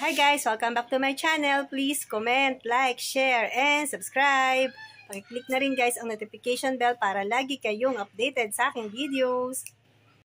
Hi guys! Welcome back to my channel. Please comment, like, share, and subscribe. Pakiclick na rin guys ang notification bell para lagi kayong updated sa aking videos.